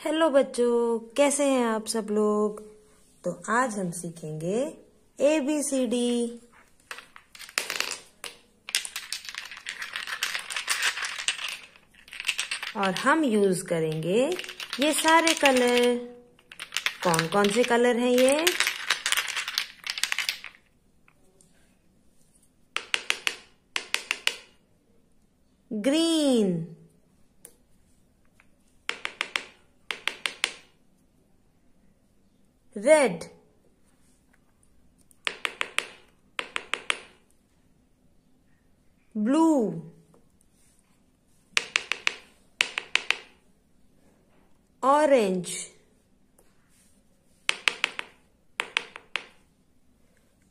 Hello बच्चों, कैसे हैं आप सब लोग? तो आज हम सीखेंगे ए बी सी डी और हम यूज़ करेंगे ये सारे कलर कौन कौन से कलर हैं ये? Green red blue orange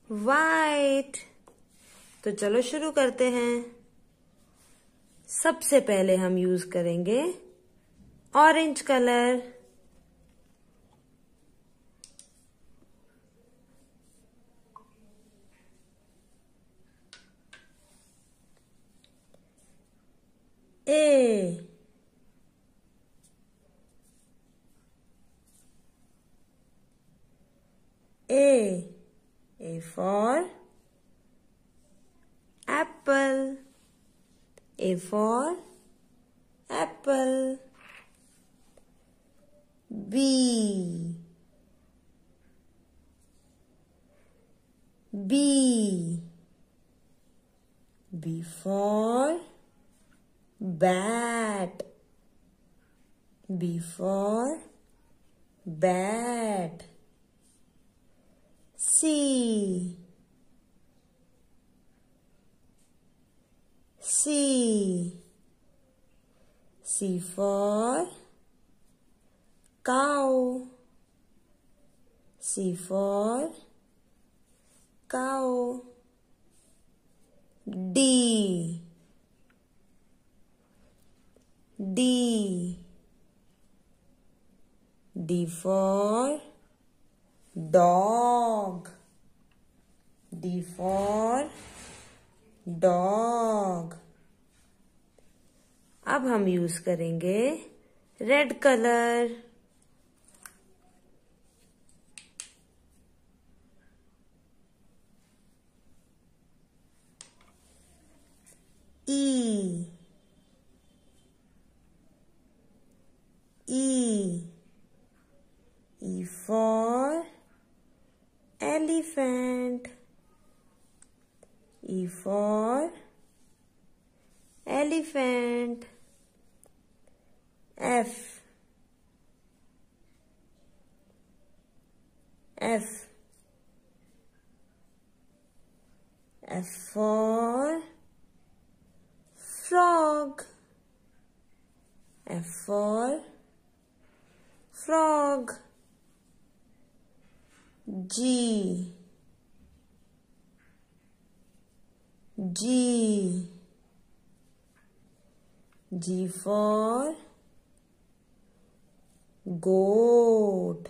white तो चलो शुरू करते हैं। सबसे पहले हम यूज़ करेंगे orange colour for apple A for apple B B B for bat B for bat C C C for. Cow. C for. Cow. D. D. D for dog D for dog. अब हम use करेंगे red colour E for elephant. F. F. F for frog. F for frog. G G G for goat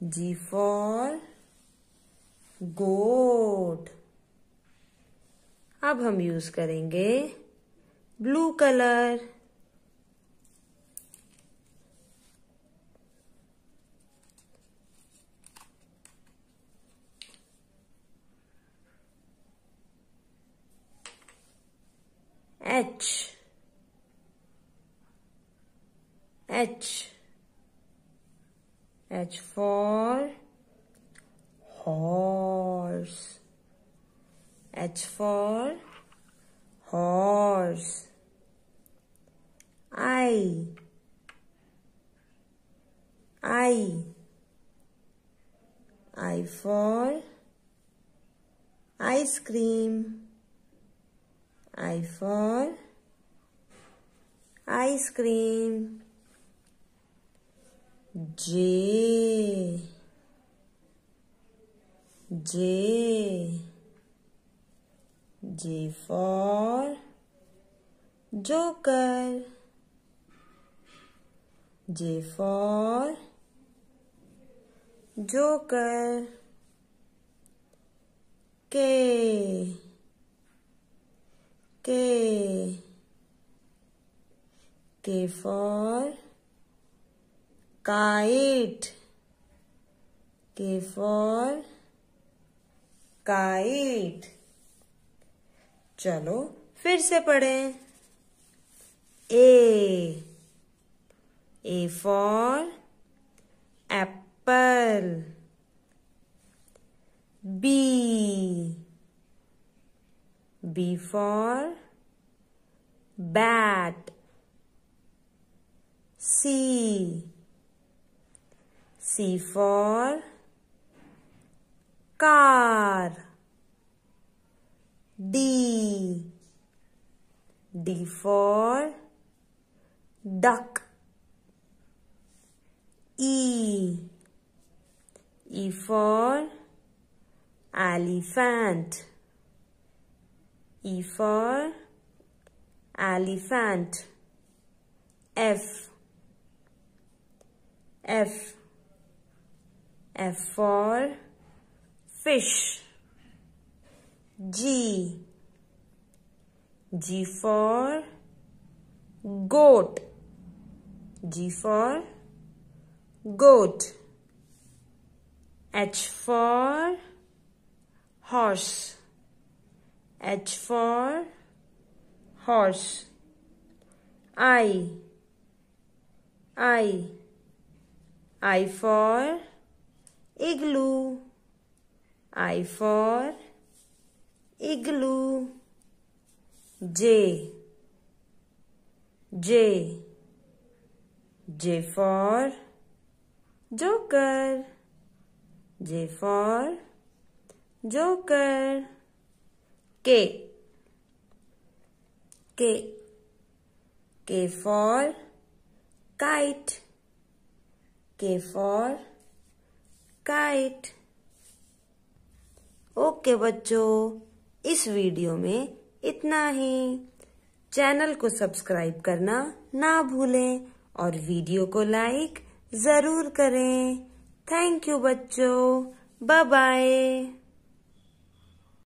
G for goat अब हम use करेंगे blue colour H. H. H for horse. H for horse. I. I. I for ice cream I for ice cream J J J for joker J for joker K for kite K for kite चलो फिर से पढ़ें A A for apple B B for bat C. C for car. D. D for duck. E. E for elephant. E for elephant. F F. F for fish. G. G for goat. G for goat. H for horse. H for horse. I. I I for igloo I for igloo J J J for joker J for joker K K K for kite K for kite. Okay बच्चों, इस video में इतना ही। Channel को subscribe करना ना भूलें और video को लाइक ज़रूर करें। थैंक यू बच्चों। Bye bye